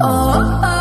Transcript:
Oh. oh, oh.